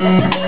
Mm-hmm.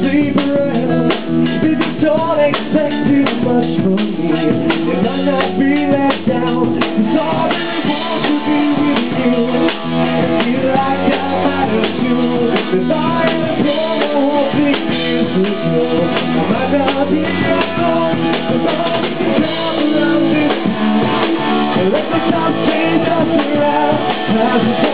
sleep around Baby, don't expect too much from me It might not be let down Cause all I really want to be with you. I feel like I might too If I ever blow the whole thing is with you I might not be alone But all we can have around this time Let the time change us around As